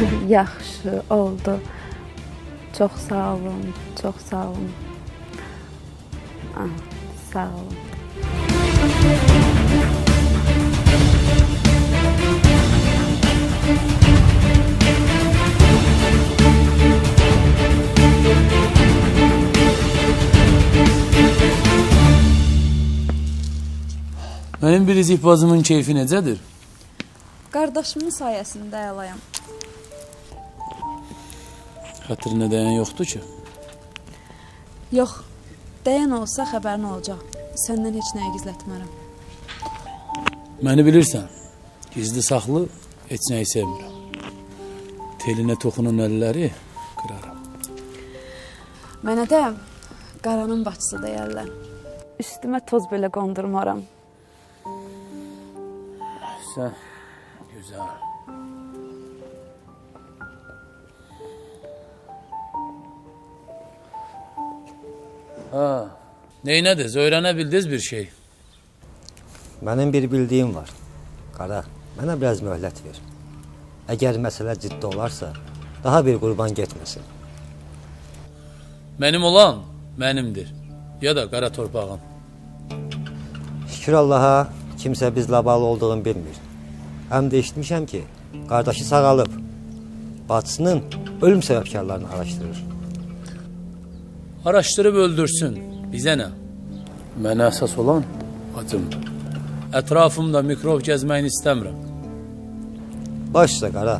yaxşı oldu. Çox sağ olun, çox sağ olun. Ah, sağ olun. Mənim birinci bazımın keyfi necədir? Qardaşımın sayəsində əlayam. Xətrinə dəyən yoxdur ki. Yox, dəyən olsa xəbərin olacaq. Səndən heç nəyi gizlətmərəm. Məni bilirsən. Gizli saxlı heç nəyi sevmirəm. Telinə toxunan əlləri qıraram. Mənə də qaranın bacısı deyərlər. Üstümə toz belə qondurmaram. Sən gözəl. Ha, neynədiz? Öyrənə bildiniz bir şey? Mənim bir bildiyim var. Qara, mənə biraz möhlət ver. Əgər məsələ ciddi olarsa, daha bir qurban getməsin. Mənim olan mənimdir. Ya da qara torpağın. Şükür Allaha, kimsə bizlə bağlı olduğunu bilmir. Həm də eşitmişəm ki, qardaşı sağalıb. Bacısının ölüm səbəbkarlarını araşdırır. Araşdırıb öldürsün. Bizə nə? Mənə əsas olan acımdır. Ətrafımda mikrob gəzməyini istəmirəm. Baş üstə qara.